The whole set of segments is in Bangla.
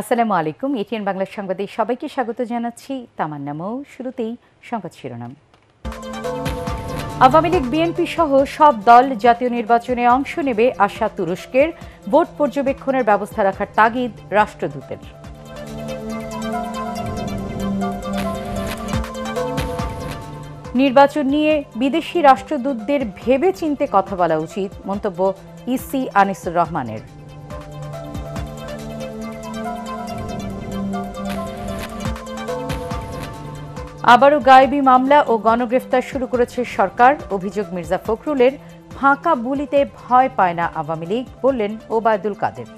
আসসালামু আলাইকুম, এটিএন বাংলা সংবাদে সবাইকে স্বাগত জানাচ্ছি। তামান্না মৌ, শুরুতেই সংবাদ শিরোনাম। আওয়ামী লীগ, বিএনপি সহ সব দল জাতীয় নির্বাচনে অংশ নেবে আশা তুরস্কের। ভোট পর্যবেক্ষণের ব্যবস্থা রাখার তাগিদ রাষ্ট্রদূতের। নির্বাচন নিয়ে বিদেশি রাষ্ট্রদূতদের ভেবে চিনতে কথা বলা উচিত, মন্তব্য ইসি আনিসুর রহমানের। আবারও গায়েবী মামলা ও গণগ্রেফতার শুরু করেছে সরকার। অভিযোগ মির্জা ফখরুলের, ফাঁকা বুলিতে ভয় পায় না আওয়ামী লীগ, বললেন ওবায়দুল কাদের।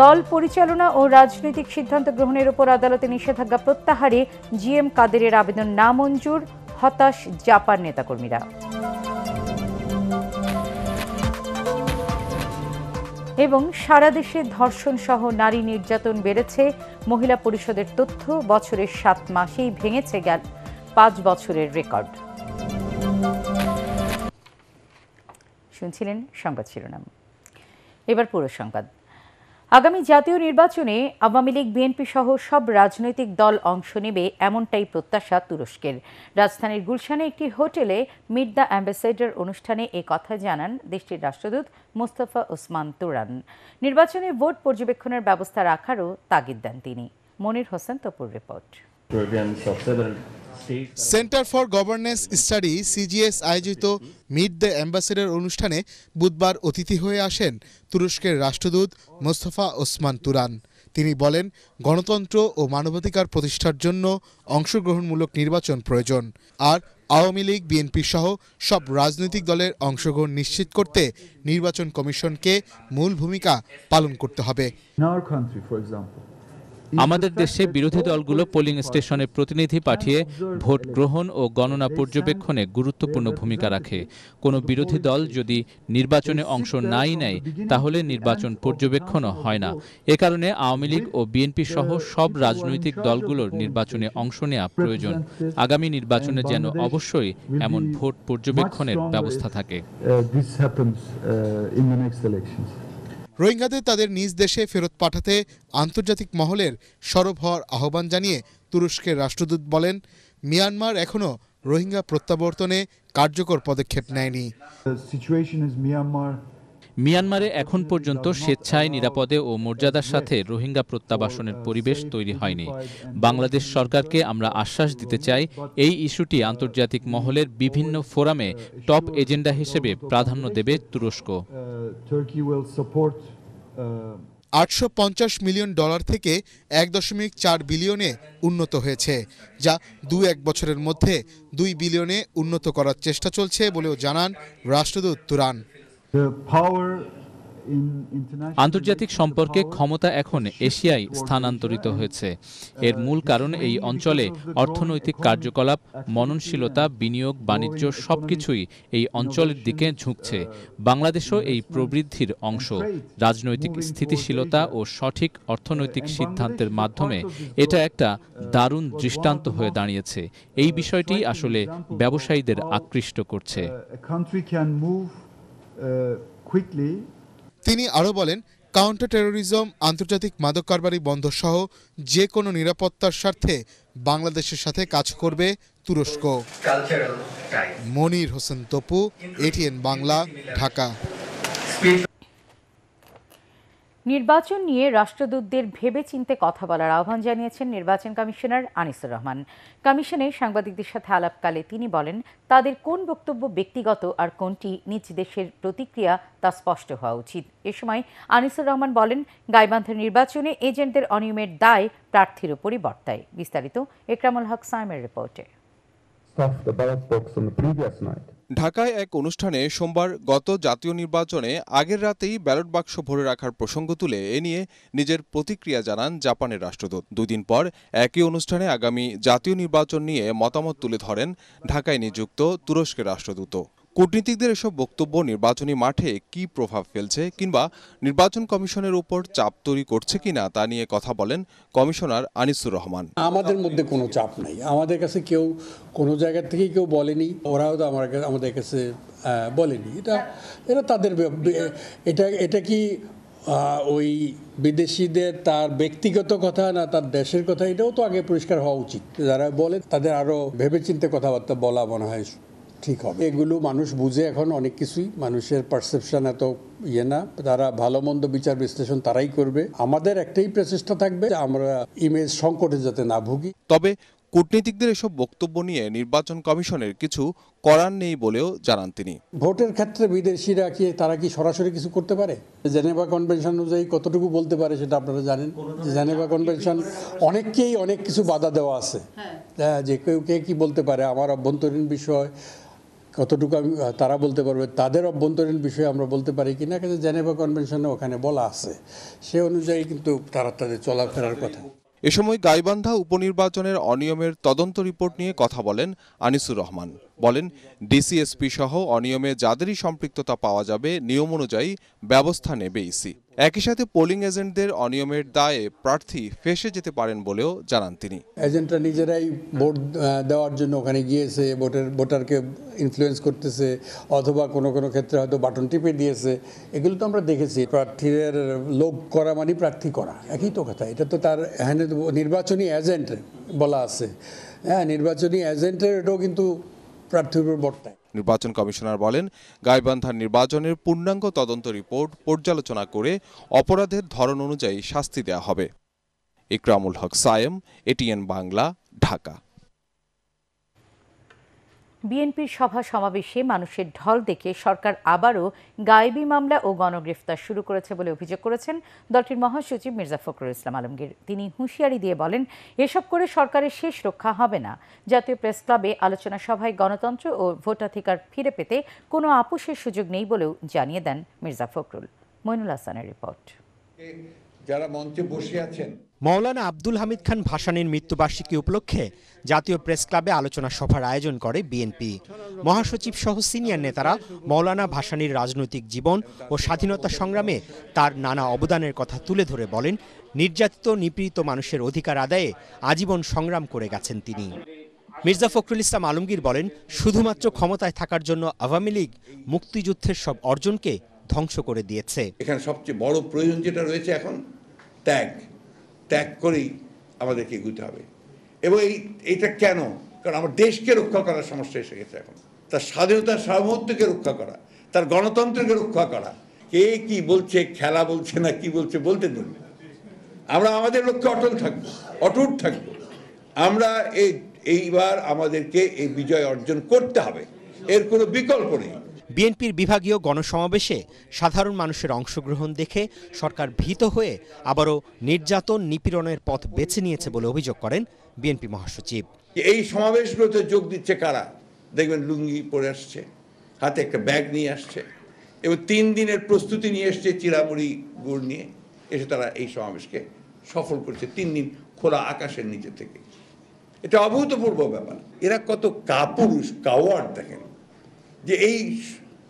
দল পরিচালনা ও রাজনৈতিক সিদ্ধান্ত গ্রহণের উপর আদালতে নিষেধাজ্ঞা প্রত্যাহারে জিএম কাদেরের আবেদন নামঞ্জুর, হতাশ জাপান নেতাকর্মীরা। এবং সারা দেশে ধর্ষণ সহ নারী নির্যাতন বেড়েছে। মহিলা পরিষদের তথ্য বছরের সাত মাসেই ভেঙেছে গেল পাঁচ বছরের রেকর্ড। শুনছিলেন সংবাদ শিরোনাম। এবার পুরো সংবাদ। আগামী জাতীয় নির্বাচনে আওয়ামী লীগ, বিএনপি সহ সব রাজনৈতিক দল অংশ নেবে এমনটাই প্রত্যাশা তুরস্কের। রাজধানীর গুলশানে একটি হোটেলে মিট দ্য অ্যাম্বাসেডর অনুষ্ঠানে এ কথা জানান দেশটির রাষ্ট্রদূত মোস্তফা ওসমান তুরান। নির্বাচনে ভোট পর্যবেক্ষণের ব্যবস্থা রাখারও তাগিদ দেন তিনি। Monir Hossain তপুর report. Centre for governance study CGS আয়োজিত মিট দ্য অ্যাম্বাসেডর অনুষ্ঠানে বুধবার অতিথি হয়ে আসেন তুরস্কের রাষ্ট্রদূত মোস্তফা ওসমান তুরান। তিনি বলেন, গণতন্ত্র ও মানবাধিকার প্রতিষ্ঠার জন্য অংশগ্রহণমূলক নির্বাচন প্রয়োজন, আর আওয়ামী লীগ বিএনপি সহ সব রাজনৈতিক দলের অংশগ্রহণ নিশ্চিত করতে নির্বাচন কমিশনকে মূল ভূমিকা পালন করতে হবে। আমাদের দেশে বিরোধী দলগুলো পোলিং স্টেশনে প্রতিনিধি পাঠিয়ে ভোট গ্রহণ ও গণনা পর্যবেক্ষণে গুরুত্বপূর্ণ ভূমিকা রাখে। কোনো বিরোধী দল যদি নির্বাচনে অংশ নাই নেয়, তাহলে নির্বাচন পর্যবেক্ষণও হয় না। এ কারণে আওয়ামী লীগ ও বিএনপি সহ সব রাজনৈতিক দলগুলোর নির্বাচনে অংশ নেওয়া প্রয়োজন। আগামী নির্বাচনে যেন অবশ্যই এমন ভোট পর্যবেক্ষণের ব্যবস্থা থাকে। রোহিঙ্গাদের তাদের নিজ দেশে ফেরত পাঠাতে আন্তর্জাতিক মহলের সরব হওয়ার আহ্বান জানিয়ে তুরস্কের রাষ্ট্রদূত বলেন, মিয়ানমার এখনও রোহিঙ্গা প্রত্যাবর্তনে কার্যকর পদক্ষেপ নেয়নি। মিয়ানমারে এখন পর্যন্ত স্বেচ্ছায়, নিরাপদে ও মর্যাদার সাথে রোহিঙ্গা প্রত্যাবাসনের পরিবেশ তৈরি হয়নি। বাংলাদেশ সরকারকে আমরা আশ্বাস দিতে চাই, এই ইস্যুটি আন্তর্জাতিক মহলের বিভিন্ন ফোরামে টপ এজেন্ডা হিসেবে প্রাধান্য দেবে তুরস্ক। আটশো মিলিয়ন ডলার থেকে এক দশমিক চার বিলিয়নে উন্নত হয়েছে, যা দু এক বছরের মধ্যে দুই বিলিয়নে উন্নত করার চেষ্টা চলছে বলেও জানান রাষ্ট্রদূত তুরান। আন্তর্জাতিক সম্পর্কে ক্ষমতা এখন এশিয়ায় স্থানান্তরিত হয়েছে। এর মূল কারণ এই অঞ্চলে অর্থনৈতিক কার্যকলাপ মননশীলতা বিনিয়োগ বাণিজ্য সবকিছুই এই অঞ্চলের দিকে ঝুঁকছে। বাংলাদেশও এই প্রবৃদ্ধির অংশ। রাজনৈতিক স্থিতিশীলতা ও সঠিক অর্থনৈতিক সিদ্ধান্তের মাধ্যমে এটা একটা দারুণ দৃষ্টান্ত হয়ে দাঁড়িয়েছে। এই বিষয়টি আসলে ব্যবসায়ীদের আকৃষ্ট করছে। Move uh, তিনি আরও বলেন কাউন্টার টেরোরিজম আন্তর্জাতিক মাদক কারবারি বন্ধ সহ যে কোনো নিরাপত্তার স্বার্থে বাংলাদেশের সাথে কাজ করবে তুরস্ক। মনির হোসেন তপু এটিএন বাংলা ঢাকা। নির্বাচন নিয়ে রাষ্ট্রদূতদের ভেবে চিনতে কথা বলার আহ্বান জানিয়েছেন নির্বাচন কমিশনার আনিসুর রহমান। কমিশনে সাংবাদিকদের সাথে আলাপকালে তিনি বলেন, তাদের কোন বক্তব্য ব্যক্তিগত আর কোনটি নিজ দেশের প্রতিক্রিয়া তা স্পষ্ট হওয়া উচিত। এ সময় আনিসুর রহমান বলেন গাইবান্ধার নির্বাচনে এজেন্টদের অনিয়মের দায় প্রার্থীর ওপরই বর্তায়। বিস্তারিত একরামুল হক সাইমের রিপোর্টে। ঢাকায় এক অনুষ্ঠানে সোমবার গত জাতীয় নির্বাচনে আগের রাতেই ব্যালট বাক্স ভরে রাখার প্রসঙ্গ তুলে এ নিয়ে নিজের প্রতিক্রিয়া জানান জাপানের রাষ্ট্রদূত। দুদিন পর একই অনুষ্ঠানে আগামী জাতীয় নির্বাচন নিয়ে মতামত তুলে ধরেন ঢাকায় নিযুক্ত তুরস্কের রাষ্ট্রদূত কূটনীতিকদের এসব বক্তব্য নির্বাচনী মাঠে কি প্রভাব ফেলছে কিংবা নির্বাচন কমিশনের উপর চাপ তৈরি করছে কিনা তা নিয়ে কথা বলেন কমিশনার আনিসুর রহমান। আমাদের মধ্যে কোনো চাপ নাই। আমাদের কাছে কেউ কোনো জায়গা থেকেই কেউ বলেনি। ওরাও তো আমার আমাদের কাছে বলেনি। এটা এটা তাদের এটা এটা কি ওই বিদেশিদের তার ব্যক্তিগত কথা না তার দেশের কথা? এটাও তো আগে পরিষ্কার হওয়া উচিত। যারা বলে তাদের আরও ভেবেচিন্তে কথাবার্তা বলা মনে হয়। ঠিক হবে। এগুলো মানুষ বুঝে এখন অনেক কিছুই। মানুষের পারসেপশন এত ইয়ে না। তারা ভালো মন্দ বিচার বিশ্লেষণ তারাই করবে। আমাদের একটাই প্রচেষ্টা থাকবে যে আমরা ইমেজ সংকটে যাতে না ভুগি। তবে কূটনীতিকদের এসব বক্তব্য নিয়ে নির্বাচন কমিশনের কিছু করার নেই বলেও জানান তিনি। ভোটের ক্ষেত্রে বিদেশিরা কি তারা কি সরাসরি কিছু করতে পারে? জেনেভা কনভেনশন অনুযায়ী কতটুকু বলতে পারে সেটা আপনারা জানেন? জেনেভা কনভেনশন অনেককেই অনেক কিছু বাধা দেওয়া আছে। হ্যাঁ, যে কেউ কে কি বলতে পারে? আমার অভ্যন্তরীণ বিষয় কতটুকু আমি তারা বলতে পারবে, তাদের অভ্যন্তরীণ বিষয়ে আমরা বলতে পারি কি না কিন্তু জেনেভা কনভেনশনে ওখানে বলা আছে। সে অনুযায়ী কিন্তু তারা তাদের চলাফেরার কথা। এ সময় গাইবান্ধা উপনির্বাচনের অনিয়মের তদন্ত রিপোর্ট নিয়ে কথা বলেন আনিসুর রহমান। বলেন, ডিসিএসপি সহ অনিয়মে যাদেরই সম্পৃক্ততা পাওয়া যাবে, নিয়ম অনুযায়ী ব্যবস্থা নেবে ইসি। একই সাথে পোলিং এজেন্টদের অনিয়মের দায়ে প্রার্থী ফেসে যেতে পারেন বলেও জানান তিনি। এজেন্টরা নিজেরাই ভোট দেওয়ার জন্য ওখানে গিয়েছে, ভোটের, ভোটারকে ইনফ্লুয়েন্স করতেছে, অথবা কোনো কোনো ক্ষেত্রে হয়তো বাটন টিপে দিয়েছে। এগুলো তো আমরা দেখেছি। প্রার্থীদের লোক করা মানে প্রার্থী করা। একই তো কথা। এটা তো তার এখানে নির্বাচনী এজেন্ট বলা আছে। হ্যাঁ নির্বাচনী এজেন্টের এটাও কিন্তু প্রার্থীর উপর বর্তায় নির্বাচন কমিশনার বলেন, গাইবান্ধার নির্বাচনের পূর্ণাঙ্গ তদন্ত রিপোর্ট পর্যালোচনা করে অপরাধের ধরন অনুযায়ী শাস্তি দেওয়া হবে। ইকরামুল হক, সায়েম, এটিএন বাংলা, ঢাকা। বিএনপির সভা সমাবেশে মানুষের ঢল দেখে সরকার আবারও গায়েবী মামলা ও গণগ্রেফতার শুরু করেছে বলে অভিযোগ করেছেন দলটির মহাসচিব মির্জা ফখরুল ইসলাম আলমগীর। তিনি হুঁশিয়ারি দিয়ে বলেন, এসব করে সরকারের শেষ রক্ষা হবে না। জাতীয় প্রেস ক্লাবে আলোচনা সভায় গণতন্ত্র ও ভোটাধিকার ফিরে পেতে কোনো আপোষের সুযোগ নেই বলেও জানিয়ে দেন মির্জা ফখরুল। মইনুল হাসানের রিপোর্ট। যারা মঞ্চে বসে আছেন মৌলানা আব্দুল হামিদ খান ভাসানীর মৃত্যুবার্ষিকী উপলক্ষে জাতীয় প্রেস ক্লাবে আলোচনা সভার আয়োজন করে বিএনপি। মহাসচিব সহ সিনিয়র নেতারা মৌলানা ভাসানীর রাজনৈতিক জীবন ও স্বাধীনতা সংগ্রামে তার নানা অবদানের কথা তুলে ধরে বলেন, নির্যাতিত নিপীড়িত মানুষের অধিকার আদায়ে আজীবন সংগ্রাম করে গেছেন তিনি। মির্জা ফখরুল ইসলাম আলমগীর বলেন, শুধুমাত্র ক্ষমতায় থাকার জন্য আওয়ামী লীগ মুক্তিযুদ্ধের সব অর্জনকে ধ্বংস করে দিয়েছে। এখানে সবচেয়ে বড় প্রয়োজন যেটা রয়েছে এখন, ত্যাগ। ত্যাগ করেই আমাদেরকে এগুতে হবে। এবং এই, এইটা কেন? কারণ আমার দেশকে রক্ষা করার সমস্যা এসে গেছে এখন। তার স্বাধীনতার সার্বভৌমত্বকে রক্ষা করা, তার গণতন্ত্রকে রক্ষা করা। কে কি বলছে, খেলা বলছে না কি বলছে বলতে দিন আমরা আমাদের লক্ষ্যে অটল থাকব, অটুট থাকব। আমরা এই, এইবার আমাদেরকে এই বিজয় অর্জন করতে হবে। এর কোনো বিকল্প নেই। বিএনপির বিভাগীয় গণসমাবেশে সাধারণ মানুষের অংশগ্রহণ দেখে সরকার ভীত হয়ে আবারও নির্যাতন নিপীড়নের পথ বেছে নিয়েছে বলে অভিযোগ করেন বিএনপি মহাসচিব। এই সমাবেশগুলোতে যোগ দিচ্ছে কারা? দেখবেন লুঙ্গি পরে আসছে, হাতে একটা ব্যাগ নিয়ে আসছে, এবং তিন দিনের প্রস্তুতি নিয়ে এসছে চিরামুড়ি গুড় নিয়ে। এসে তারা এই সমাবেশকে সফল করছে তিন দিন খোলা আকাশের নিচে থেকে। এটা অভূতপূর্ব ব্যাপার। এরা কত কাপুরুষ, কাওয়ার্ড দেখেন। যে এই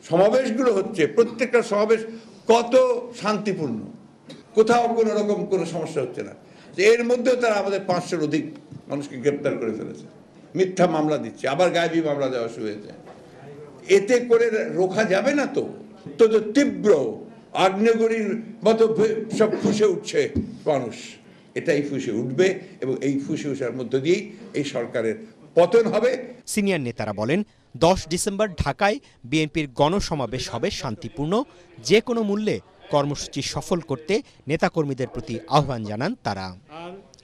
সমাবেশগুলো হচ্ছে, প্রত্যেকটা সমাবেশ কত শান্তিপূর্ণ? কোথাও কোনো রকম কোনো সমস্যা হচ্ছে না। এর মধ্যেও তারা আমাদের পাঁচশোর অধিক মানুষকে গ্রেপ্তার করে ফেলেছে। মিথ্যা মামলা দিচ্ছে, আবার গায়েবী মামলা দেওয়া শুরু হয়েছে। এতে করে রোখা যাবে না তো? তো তীব্র আগ্নেয়গিরির মতো সব ফুসে উঠছে মানুষ। এটাই ফুসে উঠবে এবং এই ফুসে ওঠার মধ্য দিয়েই এই সরকারের পতন হবে। সিনিয়র নেতারা বলেন, দশ ডিসেম্বর ঢাকায় বিএনপির গণসমাবেশ হবে শান্তিপূর্ণ। যে কোনো মূল্যে কর্মসূচি সফল করতে নেতাকর্মীদের প্রতি আহ্বান জানান তারা।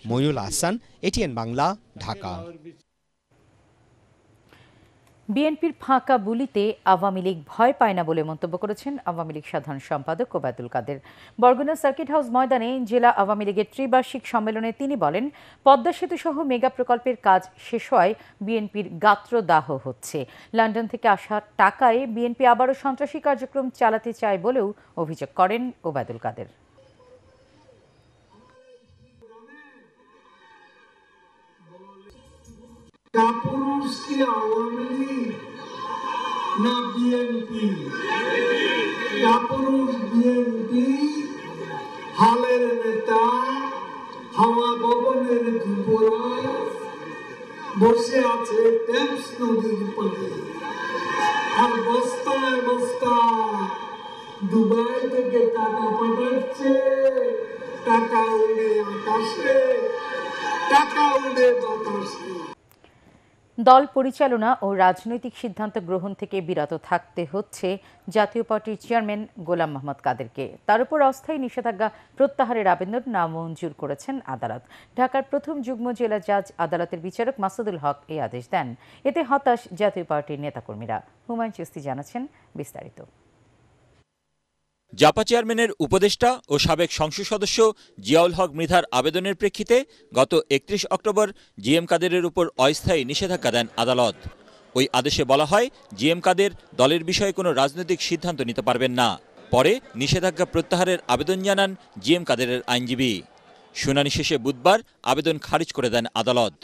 ময়ুল আহসান এটিএন বাংলা, ঢাকা। বিএনপির ফাঁকা বুলিতে আওয়ামী লীগ ভয় পায় না বলে মন্তব্য করেছেন আওয়ামী লীগ সাধারণ সম্পাদক ওবায়দুল কাদের। বরগুনা সার্কিট হাউস ময়দানে জেলা আওয়ামী লীগের ত্রিবার্ষিক সম্মেলনে তিনি বলেন, পদ্মা সেতু সহ মেগা প্রকল্পের কাজ শেষ হওয়ায় বিএনপির গাত্রদাহ হচ্ছে। লন্ডন থেকে আসা টাকায় বিএনপি আবারও সন্ত্রাসী কার্যক্রম চালাতে চায় বলেও অভিযোগ করেন ওবায়দুল কাদের। কাপুরুষ কি আওয়ামী লীগ না বিএনপি? কাপুরুষ বিএনপি, হালের নেতা, হাওয়া ভবনের যুবরাজ, বসে আছে টেমস নদীর পাড়ে আর বস্তা নয় মাস্টার দুবাই থেকে টাকা পাঠাচ্ছে, টাকা উড়ে আকাশে, টাকা উড়ে বাতাসে। দল পরিচালনা ও রাজনৈতিক সিদ্ধান্ত গ্রহণ থেকে বিরত থাকতে হচ্ছে জাতীয় পার্টির চেয়ারম্যান গোলাম মোহাম্মদ কাদেরকে। তার উপর অস্থায়ী নিষেধাজ্ঞা প্রত্যাহারের আবেদন নামঞ্জুর করেছেন আদালত। ঢাকার প্রথম যুগ্ম জেলা জাজ আদালতের বিচারক মাসুদুল হক এই আদেশ দেন। এতে হতাশ জাতীয় পার্টির নেতাকর্মীরা। হুমায়ুন চিস্তি জানাচ্ছেন বিস্তারিত। জাপা চেয়ারম্যানের উপদেষ্টা ও সাবেক সংসদ সদস্য জিয়াউল হক মৃধার আবেদনের প্রেক্ষিতে গত একত্রিশ অক্টোবর জিএম কাদেরের উপর অস্থায়ী নিষেধাজ্ঞা দেন আদালত। ওই আদেশে বলা হয়, জিএম কাদের দলের বিষয়ে কোনো রাজনৈতিক সিদ্ধান্ত নিতে পারবেন না। পরে নিষেধাজ্ঞা প্রত্যাহারের আবেদন জানান জিএম কাদেরের আইনজীবী। শুনানি শেষে বুধবার আবেদন খারিজ করে দেন আদালত।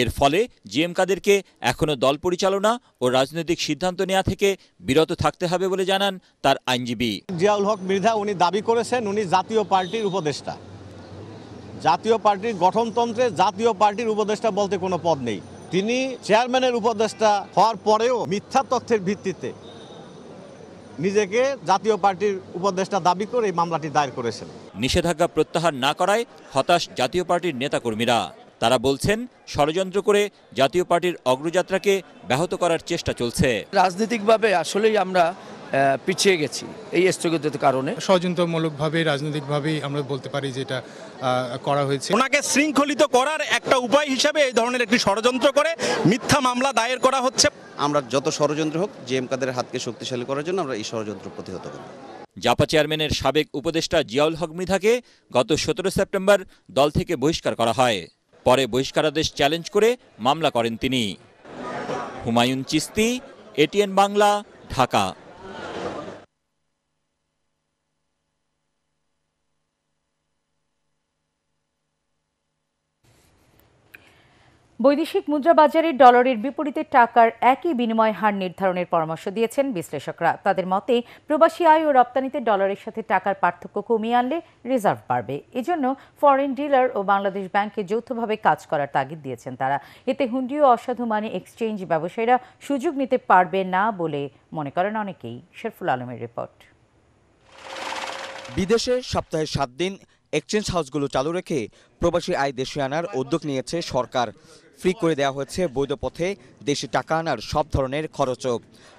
এর ফলে জিএম কাদেরকে এখনও দল পরিচালনা ও রাজনৈতিক সিদ্ধান্ত নেওয়া থেকে বিরত থাকতে হবে বলে জানান তার আইনজীবী। জিয়াউল হক মৃধা উনি দাবি করেছেন উনি জাতীয় পার্টির উপদেষ্টা। জাতীয় পার্টির গঠনতন্ত্রে জাতীয় পার্টির উপদেষ্টা বলতে কোনো পদ নেই। তিনি চেয়ারম্যানের উপদেষ্টা হওয়ার পরেও মিথ্যা তথ্যের ভিত্তিতে নিজেকে জাতীয় পার্টির উপদেষ্টা দাবি করে এই মামলাটি দায়ের করেছেন। নিষেধাজ্ঞা প্রত্যাহার না করায় হতাশ জাতীয় পার্টির নেতাকর্মীরা। তারা বলছেন ষড়যন্ত্র করে জাতীয় পার্টির অগ্রযাত্রাকে ব্যাহত করার চেষ্টা চলছে। রাজনৈতিকভাবে আসলেই আমরা পিছিয়ে গেছি এই স্থগিতের কারণে। ষড়যন্ত্রমূলকভাবে রাজনৈতিকভাবেই আমরা বলতে পারি যেটা আহ, করা হয়েছে। ওনাকে শৃঙ্খলিত করার একটা উপায় হিসাবে এই ধরনের একটি ষড়যন্ত্র করে মিথ্যা মামলা দায়ের করা হচ্ছে। আমরা যত ষড়যন্ত্র হোক জেএম কাদের হাতকে শক্তিশালী করার জন্য আমরা এই ষড়যন্ত্র প্রতিহত করব। জাপা চেয়ারম্যানের সাবেক উপদেষ্টা জিয়াউল হক মৃধাকে গত সতেরো সেপ্টেম্বর দল থেকে বহিষ্কার করা হয়। পরে বহিষ্কারাদেশ চ্যালেঞ্জ করে মামলা করেন তিনি। হুমায়ুন চিস্তি এটিএন বাংলা ঢাকা। বৈদেশিক মুদ্রা বাজারে ডলারের বিপরীতে টাকার একই বিনিময় হার নির্ধারণের পরামর্শ দিয়েছেন বিশ্লেষকরা। তাদের মতে, প্রবাসী আয় ও রপ্তানিতে ডলারের সাথে টাকার পার্থক্য কমিয়ে আনলে রিজার্ভ বাড়বে। এজন্য ফরেন ডিলার ও বাংলাদেশ ব্যাংকে যৌথভাবে কাজ করার তাগিদ দিয়েছেন তারা। এতে হুন্ডি ও অসাধু মানি এক্সচেঞ্জ ব্যবসায়ীরা সুযোগ নিতে পারবে না বলে মনে করেন অনেকেই। শেরফুল আলমের রিপোর্ট। বিদেশে সপ্তাহে সাত দিন এক্সচেঞ্জ হাউসগুলো চালু রেখে প্রবাসী আয় দেশে আনার উদ্যোগ নিয়েছে সরকার। ফ্রি করে দেওয়া হয়েছে বৈধ পথে দেশে টাকা আনার সব ধরনের খরচও।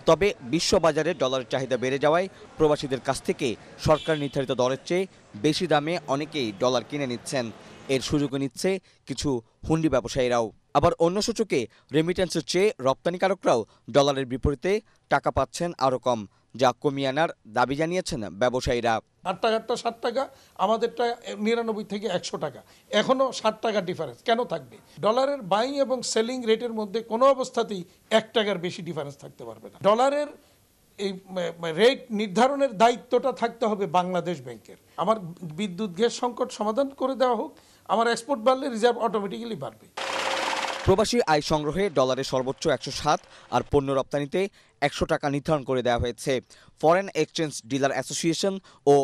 তবে বিশ্ববাজারে ডলারের চাহিদা বেড়ে যাওয়ায় প্রবাসীদের কাছ থেকে সরকার নির্ধারিত দরের চেয়ে বেশি দামে অনেকেই ডলার কিনে নিচ্ছেন। এর সুযোগও নিচ্ছে কিছু হুন্ডি ব্যবসায়ীরাও। আবার অন্য সূচকে রেমিটেন্সের চেয়ে রপ্তানিকারকরাও ডলারের বিপরীতে টাকা পাচ্ছেন আরও কম, যা কমিয়ে আনার দাবি জানিয়েছেন ব্যবসায়ীরা। আট টাকারটা ষাট টাকা, আমাদেরটা নিরানব্বই থেকে একশো টাকা। এখনও ষাট টাকা ডিফারেন্স কেন থাকবে? ডলারের বাইং এবং সেলিং রেটের মধ্যে কোনো অবস্থাতেই এক টাকার বেশি ডিফারেন্স থাকতে পারবে না। ডলারের এই রেট নির্ধারণের দায়িত্বটা থাকতে হবে বাংলাদেশ ব্যাংকের। আমার বিদ্যুৎ গ্যাস সংকট সমাধান করে দেওয়া হোক, আমার এক্সপোর্ট বাড়লে রিজার্ভ অটোমেটিক্যালি বাড়বে। প্রবাসী আয় সংগ্রহে ডলারের সর্বোচ্চ একশো সাত আর পণ্য রপ্তানিতে একশো টাকা নির্ধারণ করে দেওয়া হয়েছে। ফরেন এক্সচেঞ্জ ডিলার অ্যাসোসিয়েশন ও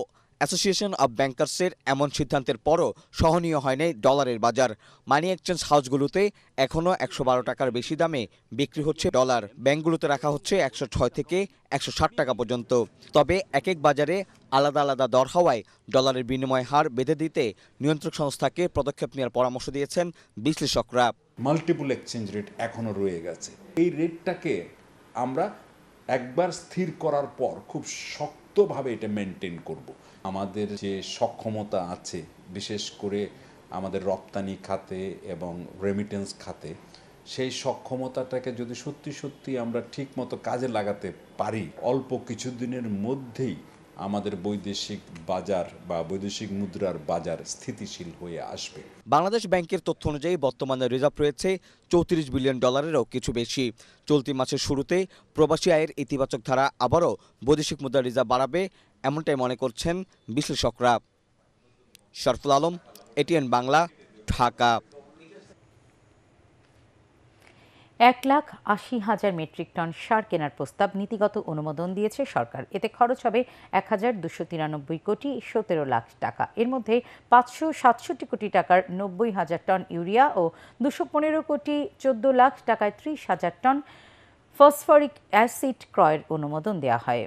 অ্যাসোসিয়েশন অব ব্যাংকার্সের এমন সিদ্ধান্তের পরও সহনীয় হয়নি ডলারের বাজার। মানি এক্সচেঞ্জ হাউসগুলোতে এখনও একশো বারো টাকার বেশি দামে বিক্রি হচ্ছে ডলার। ব্যাংকগুলোতে রাখা হচ্ছে একশো ছয় থেকে একশো ষাট টাকা পর্যন্ত। তবে এক এক বাজারে আলাদা আলাদা দর হওয়ায় ডলারের বিনিময় হার বেঁধে দিতে নিয়ন্ত্রক সংস্থাকে পদক্ষেপ নেওয়ার পরামর্শ দিয়েছেন বিশ্লেষকরা। মাল্টিপল এক্সচেঞ্জ রেট এখনও রয়ে গেছে। এই রেটটাকে আমরা একবার স্থির করার পর খুব শক্তভাবে এটা মেনটেন করব। আমাদের যে সক্ষমতা আছে, বিশেষ করে আমাদের রপ্তানি খাতে এবং রেমিটেন্স খাতে, সেই সক্ষমতাটাকে যদি সত্যি সত্যি আমরা ঠিক মতো কাজে লাগাতে পারি, অল্প কিছুদিনের মধ্যেই আমাদের বৈদেশিক বাজার বা বৈদেশিক মুদ্রার বাজার স্থিতিশীল হয়ে আসবে। বাংলাদেশ ব্যাংকের তথ্য অনুযায়ী বর্তমানে রিজার্ভ রয়েছে চৌত্রিশ বিলিয়ন ডলারেরও কিছু বেশি। চলতি মাসের শুরুতে প্রবাসী আয়ের ইতিবাচক ধারা আবারও বৈদেশিক মুদ্রা রিজার্ভ বাড়াবে এমনটাই মনে করছেন বিশ্লেষকরা। শরফুল আলম, এটিএন বাংলা, ঢাকা। এক লাখ আশি হাজার মেট্রিক টন সার কেনার প্রস্তাব নীতিগত অনুমোদন দিয়েছে সরকার। এতে খরচ হবে এক হাজার দুশো তিরানব্বই কোটি সতেরো লাখ টাকা। এর মধ্যে পাঁচশো সাতষট্টি কোটি টাকার নব্বই হাজার টন ইউরিয়া ও দুশো পনেরো কোটি চোদ্দ লাখ টাকায় ত্রিশ হাজার টন ফসফরিক অ্যাসিড ক্রয়ের অনুমোদন দেওয়া হয়।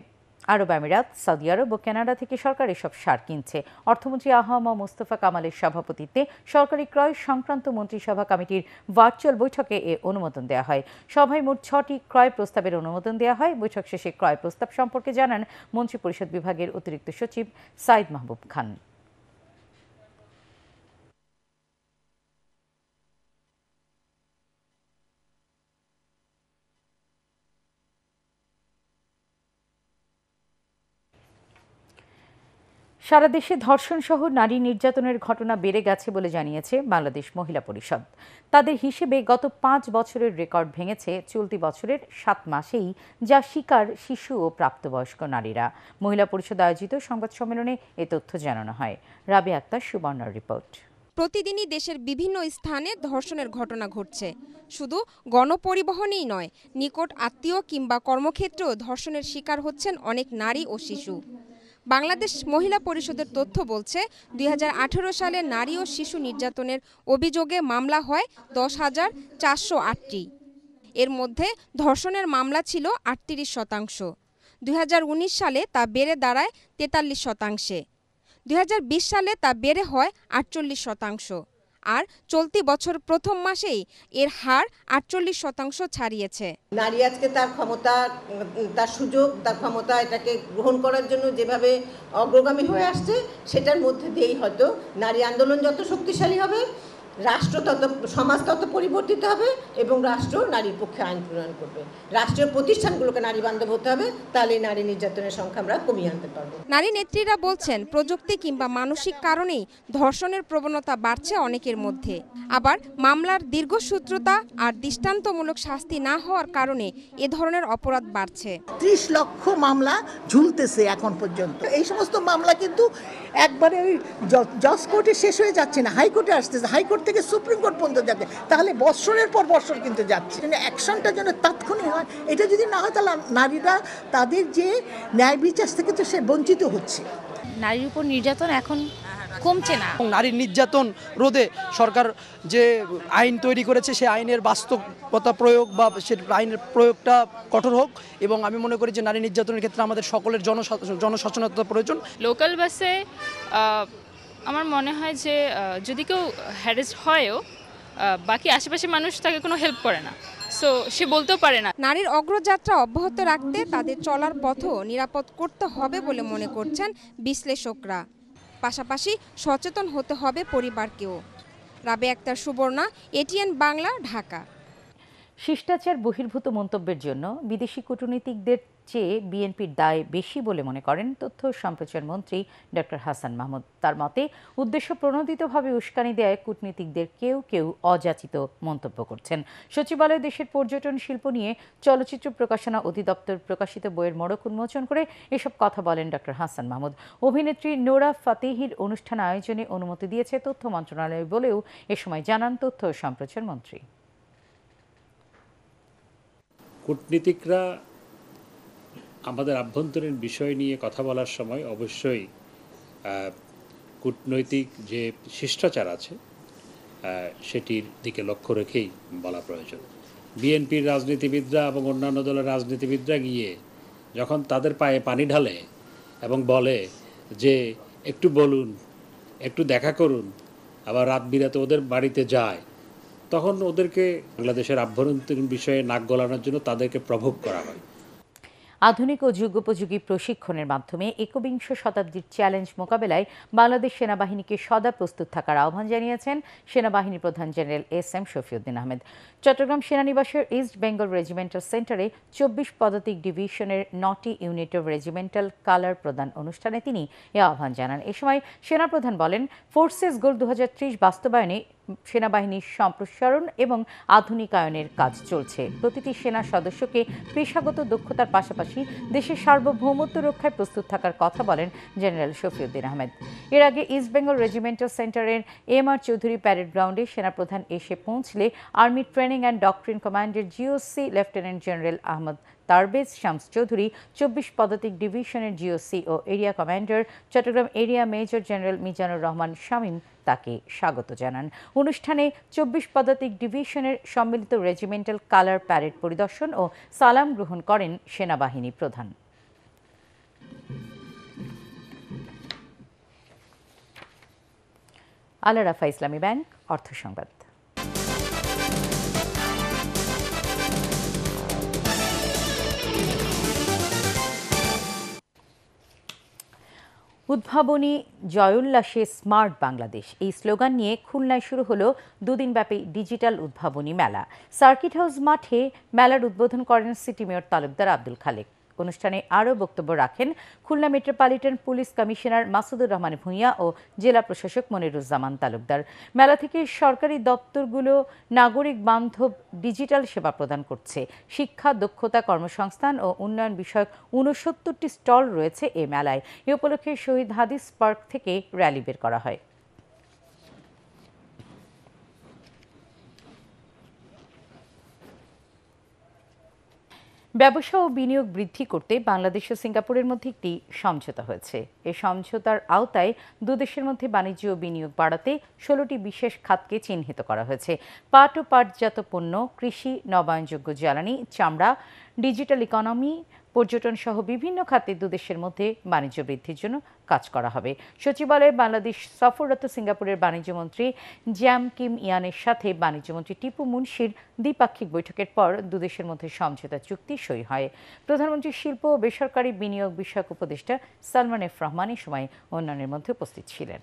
আরব আমিরাত, সৌদি আরব ও কানাডা থেকে সরকার এসব সার কিনছে। অর্থমন্ত্রী আহমা মোস্তফা কামালের সভাপতিত্বে সরকারি ক্রয় সংক্রান্ত মন্ত্রিসভা কমিটির ভার্চুয়াল বৈঠকে এ অনুমোদন দেওয়া হয়। সভায় মোট ছটি ক্রয় প্রস্তাবের অনুমোদন দেওয়া হয়। বৈঠক শেষে ক্রয় প্রস্তাব সম্পর্কে জানান মন্ত্রিপরিষদ বিভাগের অতিরিক্ত সচিব সাইদ মাহবুব খান। সারা দেশে ধর্ষণ সহ নারী নির্যাতনের ঘটনা বেড়ে গেছে বলে জানিয়েছে বাংলাদেশ মহিলা পরিষদ। তাদের হিসেবে গত পাঁচ বছরের রেকর্ড ভেঙেছে, চলতি বছরের সাত মাসেই যা শিকার শিশু ও প্রাপ্তবয়স্ক নারীরা। মহিলা পরিষদ আয়োজিত সংবাদ সম্মেলনে এ তথ্য জানানো হয়। রাবে আক্তার, সুবর্ণার রিপোর্ট। প্রতিদিনই দেশের বিভিন্ন স্থানে ধর্ষণের ঘটনা ঘটছে। শুধু গণপরিবহনেই নয়, নিকট আত্মীয় কিংবা কর্মক্ষেত্রেও ধর্ষণের শিকার হচ্ছেন অনেক নারী ও শিশু। বাংলাদেশ মহিলা পরিষদের তথ্য বলছে, দুই হাজার আঠেরো সালে নারী ও শিশু নির্যাতনের অভিযোগে মামলা হয় দশ হাজার চারশো আটটি। এর মধ্যে ধর্ষণের মামলা ছিল আটত্রিশ শতাংশ। দুই হাজার উনিশ সালে তা বেড়ে দাঁড়ায় তেতাল্লিশ শতাংশে। দুই হাজার বিশ সালে তা বেড়ে হয় আটচল্লিশ শতাংশ। আর চলতি বছর প্রথম মাসেই এর হার আটচল্লিশ শতাংশ ছাড়িয়েছে। নারী আজকে তার ক্ষমতা তার সুযোগ, তার ক্ষমতা এটাকে গ্রহণ করার জন্য যেভাবে অগ্রগামী হয়ে আসছে, সেটার মধ্যে দিয়েই হয়তো নারী আন্দোলন যত শক্তিশালী হবে রাষ্ট্র তত সমাজ তত পরিবর্তিত হবে এবং রাষ্ট্র নারীর পক্ষে আইন প্রণয়ন করবে। রাষ্ট্রীয় প্রতিষ্ঠানগুলোকে নারী বান্ধব হতে হবে তাহলে নারী নির্যাতনের সংখ্যা আমরা কমিয়ে আনতে পারব। নারী নেত্রীরা বলছেন প্রযুক্তি কিংবা মানসিক কারণেই ধর্ষণের প্রবণতা বাড়ছে অনেকের মধ্যে। আবার মামলার দীর্ঘসূত্রতা আর দৃষ্টান্তমূলক শাস্তি না হওয়ার কারণে এ ধরনের অপরাধ বাড়ছে। ত্রিশ লক্ষ মামলা ঝুলতেছে এখন পর্যন্ত। এই সমস্ত মামলা কিন্তু একবারে ওই জজ কোর্টে শেষ হয়ে যাচ্ছে না হাইকোর্টে আসতেছে হাইকোর্ট থেকে সুপ্রিম কোর্ট পর্যন্ত যাবে তাহলে বৎসরের পর বৎসর কিন্তু যাচ্ছে। অ্যাকশনটা যেন তাৎক্ষণিক হয় এটা যদি না হয় তাহলে নারীরা তাদের যে ন্যায় বিচার থেকে তো সে বঞ্চিত হচ্ছে। নারীর উপর নির্যাতন এখন কমছে না। নারীর নির্যাতন রোধে সরকার যে আইন তৈরি করেছে সে আইনের বাস্তবতা প্রয়োগ বা সে আইনের প্রয়োগটা কঠোর হোক এবং আমি মনে করি যে নারী নির্যাতনের ক্ষেত্রে আমাদের সকলের জনসচেতনতা প্রয়োজন। লোকাল বাসে আমার মনে হয় যে যদি কেউ হ্যারেস হয়ও বাকি আশেপাশে মানুষ তাকে কোনো হেল্প করে না। সো সে বলতেও পারে না। নারীর অগ্রযাত্রা অব্যাহত রাখতে তাদের চলার পথও নিরাপদ করতে হবে বলে মনে করছেন বিশ্লেষকরা। পাশাপাশি সচেতন হতে হবে পরিবারকেও। রাবে আক্তার সুবর্ণা এটিএন বাংলা ঢাকা। শিষ্টাচার বহির্ভূত মন্তব্যের জন্য বিদেশি কূটনীতিকদের চেয়ে বিএনপির দায় বেশি বলে মনে করেন তথ্য সম্প্রচার মন্ত্রী ডক্টর হাসান মাহমুদ। তার মতে, উদ্দেশ্য প্রণোদিতভাবে উস্কানি দেয় কূটনীতিকদের কেউ কেউ অযাচিত মন্তব্য করছেন। সচিবালয় দেশের পর্যটন শিল্প নিয়ে চলচ্চিত্র প্রকাশনা অধিদপ্তর প্রকাশিত বইয়ের মোড়ক উন্মোচন করে এসব কথা বলেন ডক্টর হাসান মাহমুদ। অভিনেত্রী নোরা ফাতেহির অনুষ্ঠান আয়োজনে অনুমতি দিয়েছে তথ্য মন্ত্রণালয় বলেও এ সময় জানান তথ্য সম্প্রচার মন্ত্রী। কূটনীতিকরা আমাদের আভ্যন্তরীণ বিষয় নিয়ে কথা বলার সময় অবশ্যই কূটনৈতিক যে শিষ্টাচার আছে সেটির দিকে লক্ষ্য রেখেই বলা প্রয়োজন। বিএনপির রাজনীতিবিদরা এবং অন্যান্য দলের রাজনীতিবিদরা গিয়ে যখন তাদের পায়ে পানি ঢালে এবং বলে যে, একটু বলুন, একটু দেখা করুন, আবার রাত বিরাতে ওদের বাড়িতে যায়, তখন ওদেরকে বাংলাদেশের আভ্যন্তরীণ বিষয়ে নাক গলানোর জন্য তাদেরকে প্রভোগ করা হয়। আধুনিক ও যুগোপযোগী প্রশিক্ষণের মাধ্যমে একবিংশ শতাব্দীর চ্যালেঞ্জ মোকাবেলায় বাংলাদেশ সেনাবাহিনীকে সদা প্রস্তুত থাকার আহ্বান জানিয়েছেন সেনাবাহিনী প্রধান general S M Shafiuddin Ahmed. Chattogram সেনানিবাসের east Bengal regimental সেন্টারে চব্বিশ পদাতিক ডিভিশনের নটি ইউনিট অব রেজিমেন্টাল কালার প্রদান অনুষ্ঠানে তিনি এ আহ্বান জানান। এ সময় সেনাপ্রধান বলেন, ফোর্সেস গোল দু হাজার ত্রিশ বাস্তবায়নে সেনাবাহিনীর সম্প্রসারণ এবং আধুনিকায়নের কাজ চলছে। প্রতিটি সেনা সদস্যকে পেশাগত দক্ষতার পাশাপাশি দেশের সার্বভৌমত্ব রক্ষায় প্রস্তুত থাকার কথা বলেন জেনারেল শফিউদ্দিন আহমেদ। এর আগে ইস্ট বেঙ্গল রেজিমেন্টাল সেন্টারের এম আর চৌধুরী প্যারেড গ্রাউন্ডে সেনাপ্রধান এসে পৌঁছলে আর্মি ট্রেনিং অ্যান্ড ডক্ট্রিন কমান্ডের GOC lieutenant general Ahmed Tabrez Shams Chowdhury চব্বিশ পদাতিক ডিভিশনের জিওসি ও area commander, Chattogram area major general Mizanur Rahman Shamim তাকে স্বাগত জানান। অনুষ্ঠানে চব্বিশ পদাতিক ডিভিশনের সম্মিলিত রেজিমেন্টাল কালার প্যারেড পরিদর্শন ও সালাম গ্রহণ করেন সেনাবাহিনী প্রধান। আলারাফা ইসলামী ব্যাংক, অর্থ সংবাদ। উদ্ভাবনী জয়োল্লাসে স্মার্ট বাংলাদেশ। এই স্লোগান নিয়ে খুলনায় শুরু হলো দুদিনব্যাপী ডিজিটাল উদ্ভাবনী মেলা। সার্কিট হাউস মাঠে মেলার উদ্বোধন করেন সিটি মেয়র তালুকদার আব্দুল খালেক। অনুষ্ঠানে আরও বক্তব্য রাখেন Khulna metropolitan police commissioner Masudur Rahman Bhuiyan ও জেলা প্রশাসক মনিরুজ্জামান তালুকদার। মেলা থেকে সরকারি দপ্তরগুলো নাগরিক বান্ধব ডিজিটাল সেবা প্রদান করছে। শিক্ষা, দক্ষতা কর্মসংস্থান ও উন্নয়ন বিষয়ক উনসত্তরটি স্টল রয়েছে এ মেলায়। এ উপলক্ষে শহীদ হাদিস পার্ক থেকে র্যালি বের করা হয়। ব্যবসা ও বিনিয়োগ বৃদ্ধি করতে বাংলাদেশ ও সিঙ্গাপুরের মধ্যে একটি সমঝোতা হয়েছে। এ সমঝোতার আওতায় দুদেশের মধ্যে বাণিজ্য ও বিনিয়োগ বাড়াতে ষোলোটি বিশেষ খাতকে চিহ্নিত করা হয়েছে। পাট ও পাটজাত পণ্য, কৃষি, নবায়নযোগ্য জ্বালানি, চামড়া, ডিজিটাল ইকোনমি পর্যটন সহ বিভিন্ন খাতে দুদেশের মধ্যে বাণিজ্য বৃদ্ধির জন্য কাজ করা হবে। সচিবালয়ে বাংলাদেশ সফররত সিঙ্গাপুরের বাণিজ্যমন্ত্রী জ্যাম কিম ইয়ানের সাথে বাণিজ্যমন্ত্রী টিপু মুন্সির দ্বিপাক্ষিক বৈঠকের পর দুদেশের মধ্যে সমঝোতা চুক্তি সই হয়। প্রধানমন্ত্রী শিল্প ও বেসরকারি বিনিয়োগ বিষয়ক উপদেষ্টা সালমান এফ রহমান এ সময় অন্যান্যের মধ্যে উপস্থিত ছিলেন।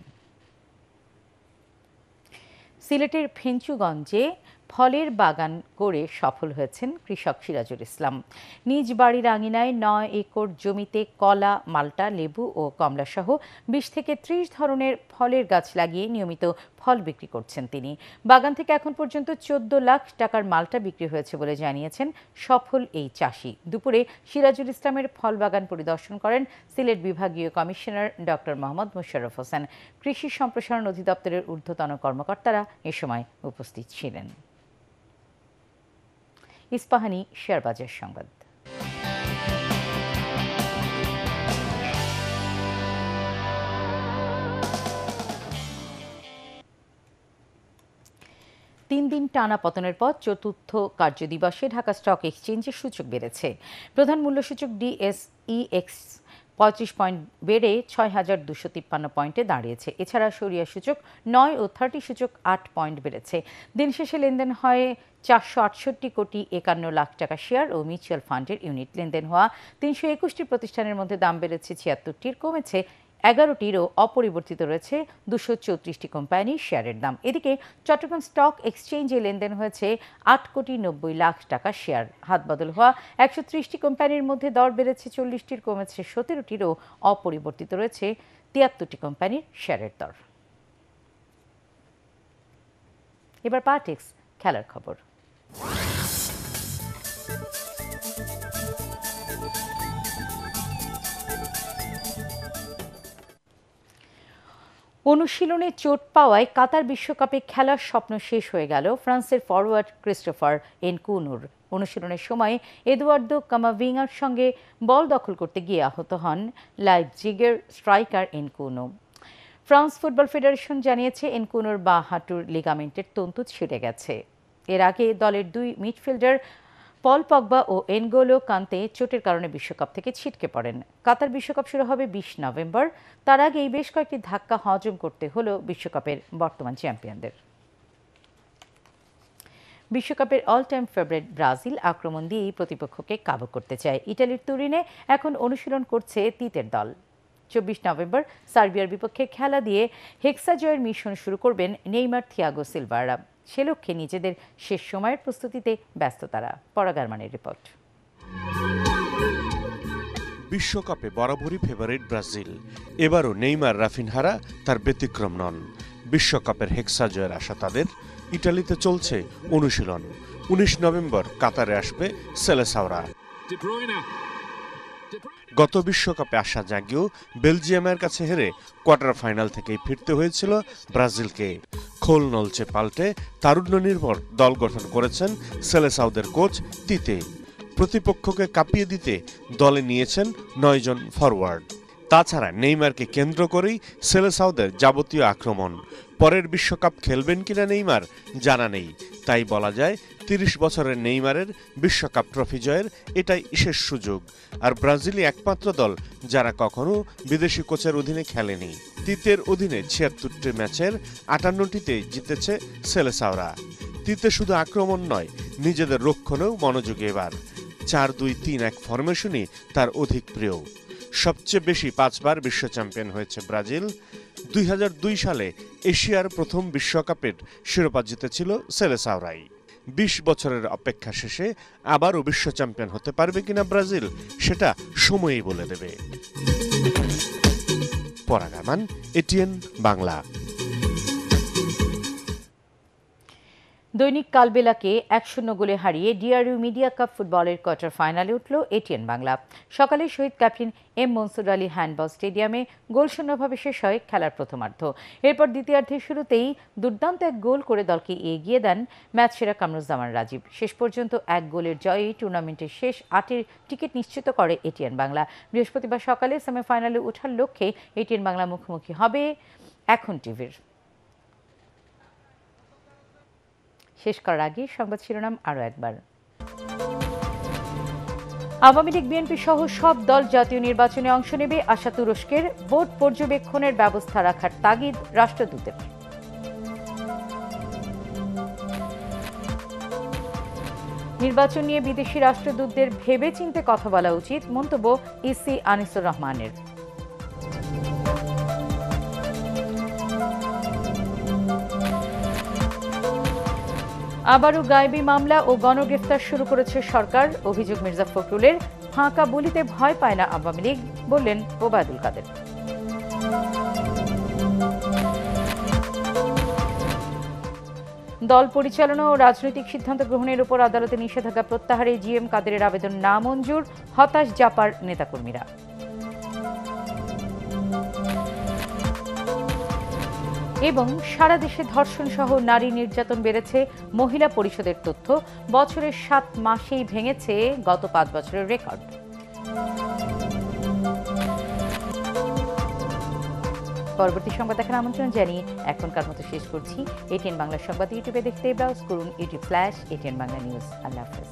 সিলেটের ফেঞ্চুগঞ্জে ফলের বাগান করে সফল হয়েছেন কৃষক সিরাজুল ইসলাম। নিজ বাড়ির আঙিনায় নয় একর জমিতে কলা, মাল্টা, লেবু ও কমলা সহ বিশ থেকে ত্রিশ ধরনের ফলের গাছ লাগিয়ে নিয়মিত ফল বিক্রি করছেন তিনি। বাগান থেকে এখন পর্যন্ত চোদ্দ লাখ টাকার মালটা বিক্রি হয়েছে বলে জানিয়েছেন সফল এই চাষি। দুপুরে সিরাজুল ইসলামের ফল বাগান পরিদর্শন করেন সিলেট বিভাগীয় কমিশনার ডক্টর মোহাম্মদ মোশাররফ হোসেন। কৃষি সম্প্রসারণ অধিদপ্তরের ঊর্ধ্বতন কর্মকর্তারা এ সময় উপস্থিত ছিলেন। ইস্পাহানি শেয়ারবাজার সংবাদ। তিন দিন টানা পতনের পর চতুর্থ কার্যদিবসে ঢাকা স্টক এক্সচেঞ্জের সূচক বেড়েছে। প্রধান মূল্যসূচক ডিএসইএক্স পঁয়ত্রিশ পয়েন্ট বেড়ে ছয় হাজার দুশো তিপ্পান্ন পয়েন্টে দাঁড়িয়েছে। এছাড়া সরিয়া সূচক নয় ও থার্টি সূচক আট পয়েন্ট বেড়েছে। দিন শেষে লেনদেন হয় চারশো আটষট্টি কোটি একান্ন লাখ টাকা শেয়ার ও মিউচুয়াল ফান্ডের ইউনিট। লেনদেন হওয়া তিনশো একুশটি প্রতিষ্ঠানের মধ্যে দাম বেড়েছে ছিয়াত্তরটির, কমেছে এগারোটিরও অপরিবর্তিত রয়েছে দুশো চৌত্রিশটি কোম্পানির শেয়ারের দাম। এদিকে চট্টগ্রাম স্টক এক্সচেঞ্জে লেনদেন হয়েছে আট কোটি নব্বই লাখ টাকা শেয়ার। হাত বদল হওয়া একশো ত্রিশটি কোম্পানির মধ্যে দর বেড়েছে চল্লিশটির, কমেছে সতেরোটিরও অপরিবর্তিত রয়েছে তিয়াত্তরটি কোম্পানির শেয়ারের দর। এবার পার্টিক্স খেলার খবর। অনুশীলনে চোট পাওয়ায় কাতার বিশ্বকাপে খেলার স্বপ্ন শেষ হয়ে গেল ফ্রান্সের ফরওয়ার্ড ক্রিস্টোফার এনকুনুর। অনুশীলনের সময় এদুয়ার্দো কামাভিঙ্গার সঙ্গে বল দখল করতে গিয়ে আহত হন লাইভ জিগের striker Nkunku. France football federation জানিয়েছে এনকুনোর বা হাঁটুর লিগামেন্টের তন্তু ছিঁড়ে গেছে। এর আগে দলের দুই মিডফিল্ডার পল পগবা ও এনগোলো কান্তে চোটের কারণে বিশ্বকাপ থেকে ছিটকে পড়েন। কাতার বিশ্বকাপ শুরু হবে বিশ নভেম্বর। তার আগেই বেশ কয়েকটি ধাক্কা হজম করতে হলো বিশ্বকাপের বর্তমান চ্যাম্পিয়নদের। বিশ্বকাপের অল টাইম ফেভারিট ব্রাজিল আক্রমণ দিয়েই প্রতিপক্ষকে কাবু করতে চায় ইটালির তুরিনে। এখন অনুশীলন করছে তিতের দল। চব্বিশ নভেম্বর সার্বিয়ার বিপক্ষে খেলা দিয়ে হেক্সা জয়ের মিশন শুরু করবেন নেইমার থিয়াগো সিলভারা। সে লক্ষ্যে নিজেদের শেষ সময়ের প্রস্তুতিতে ব্যস্ত তারা। পরাগারমানের রিপোর্ট। বিশ্বকাপে বরাবরই ফেভারিট ব্রাজিল। এবারও নেইমার রাফিনহারা তার ব্যতিক্রম নন। বিশ্বকাপের হেক্সা জয়ের আশা তাদের। ইটালিতে চলছে অনুশীলন। উনিশ নভেম্বর কাতারে আসবে সেলেসাওরা। গত বিশ্বকাপে আসা জাগিয়েও বেলজিয়ামের কাছে হেরে কোয়ার্টার ফাইনাল থেকেই ফিরতে হয়েছিল ব্রাজিলকে। খোল নলচে পাল্টে তারুণ্য নির্ভর দল গঠন করেছেন সেলেসাউদের কোচ তিতে। প্রতিপক্ষকে কাঁপিয়ে দিতে দলে নিয়েছেন নয়জন ফরওয়ার্ড তাছাড়া নেইমারকে কেন্দ্র করেই সেলেসাউদের যাবতীয় আক্রমণ। পরের বিশ্বকাপ খেলবেন কিনা নেইমার জানা নেই। তাই বলা যায়, তিরিশ বছরের নেইমারের বিশ্বকাপ ট্রফি জয়ের এটাই শেষ সুযোগ। আর ব্রাজিলই একমাত্র দল যারা কখনো বিদেশি কোচের অধীনে খেলেনি। তিতের অধীনে ছিয়াত্তরটি ম্যাচের আটান্নটিতে জিতেছে সেলেসাওরা। তিতে শুধু আক্রমণ নয়, নিজেদের রক্ষণেও মনোযোগী এবার। চার দুই তিন এক ফরমেশনই তার অধিক প্রিয়। সবচেয়ে বেশি পাঁচবার বিশ্ব চ্যাম্পিয়ন হয়েছে ব্রাজিল। দুই হাজার দুই সালে এশিয়ার প্রথম বিশ্বকাপের শিরোপা জিতেছিল সেলেসাওরাই। বিশ বছরের অপেক্ষা শেষে আবারও বিশ্ব চ্যাম্পিয়ন হতে পারবে কিনা ব্রাজিল, সেটা সময়ই বলে দেবে। পরাগামান এটিএন বাংলা। দৈনিক কালবেলাকে এক শূন্য গোলে হারিয়ে ডিআরইউ মিডিয়া কাপ ফুটবলের কোয়ার্টার ফাইনালে উঠল এটিএন বাংলা। সকালে Shahid captain M Mansur Ali handball স্টেডিয়ামে গোল শূন্যভাবে শেষ হয় খেলার প্রথমার্ধ। এরপর দ্বিতীয়ার্ধের শুরুতেই দুর্দান্ত এক গোল করে দলকে এগিয়ে দেন ম্যাচ সেরা কামরুজ্জামান রাজীব। শেষ পর্যন্ত এক গোলের জয়ে টুর্নামেন্টের শেষ আটের টিকিট নিশ্চিত করে এটিএন বাংলা। বৃহস্পতিবার সকালে সেমিফাইনালে ওঠার লক্ষ্যে এটিএন বাংলা মুখোমুখি হবে এখন টিভির। শেষ করার আগে সংবাদ শিরোনাম আরও একবার। আওয়ামী লীগ, বিএনপি সহ সব দল জাতীয় নির্বাচনে অংশ নেবে আশা তুরস্কের ভোট পর্যবেক্ষণের ব্যবস্থা রাখার তাগিদ রাষ্ট্রদূতের। নির্বাচন নিয়ে বিদেশি রাষ্ট্রদূতদের ভেবে চিনতে কথা বলা উচিত মন্তব্য ইসি আনিসুর রহমানের। আবারও গায়েবী মামলা ও গণগ্রেফতার শুরু করেছে সরকার। অভিযোগ মির্জা ফখরুলের ফাঁকা বলিতে ভয় পায় না আওয়ামী লীগ, বললেন ওবায়দুল কাদের। দল পরিচালনা ও রাজনৈতিক সিদ্ধান্ত গ্রহণের উপর আদালতে নিষেধাজ্ঞা প্রত্যাহারে জিএম কাদেরের আবেদন না মঞ্জুর হতাশ জাপার নেতাকর্মীরা। এবং সারা দেশে ধর্ষণ সহ নারী নির্যাতন বেড়েছে মহিলা পরিষদের তথ্য। বছরের সাত মাসেই ভেঙেছে গত পাঁচ বছরের রেকর্ড। পরবর্তী সংবাদ দেখার আমন্ত্রণ জানিয়ে এখনকার মতো শেষ করছি। এটিএন বাংলা সংবাদ ইউটিউবে দেখতে ব্রাউজ করুন। YouTube flash ATN Bangla news. আল্লাহ হাফেজ।